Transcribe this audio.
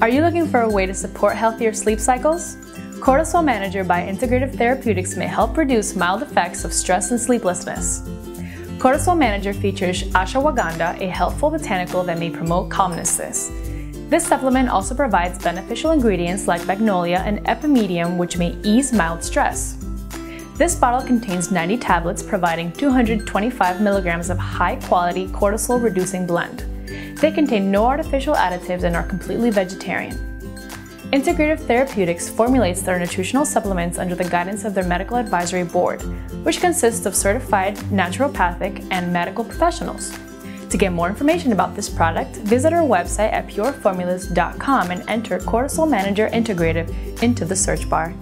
Are you looking for a way to support healthier sleep cycles? Cortisol Manager by Integrative Therapeutics may help reduce mild effects of stress and sleeplessness. Cortisol Manager features ashwagandha, a helpful botanical that may promote calmness. This supplement also provides beneficial ingredients like magnolia and epimedium which may ease mild stress. This bottle contains 90 tablets providing 225 milligrams of high-quality cortisol-reducing blend. They contain no artificial additives and are completely vegetarian. Integrative Therapeutics formulates their nutritional supplements under the guidance of their medical advisory board, which consists of certified naturopathic and medical professionals. To get more information about this product, visit our website at pureformulas.com and enter Cortisol Manager Integrative into the search bar.